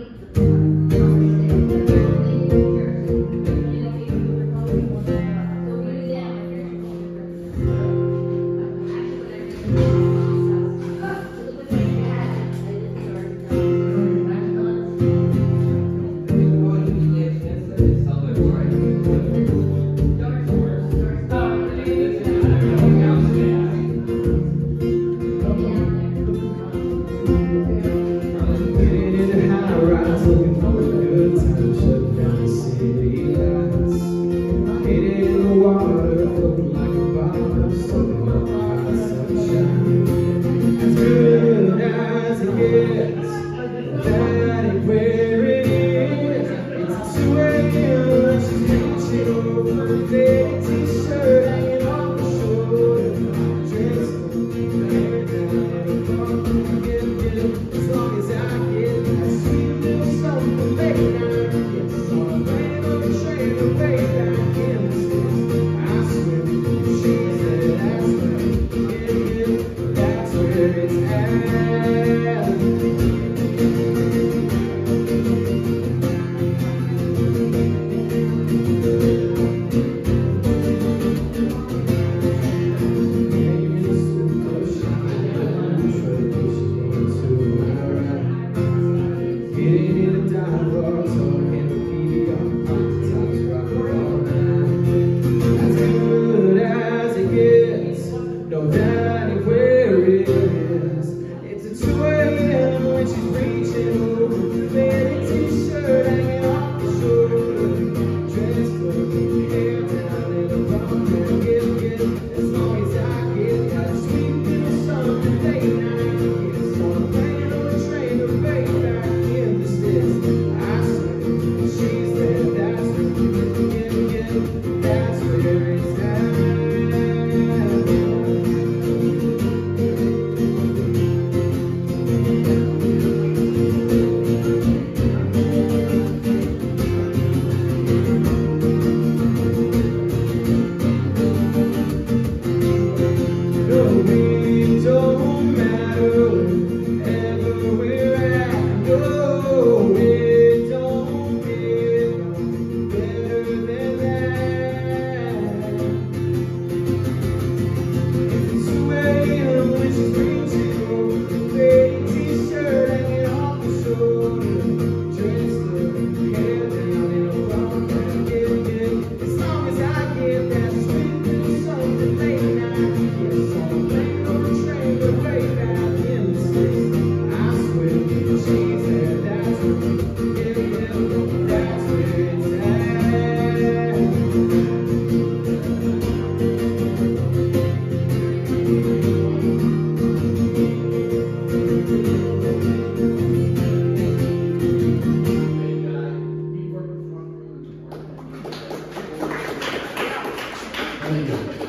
the looking forward Get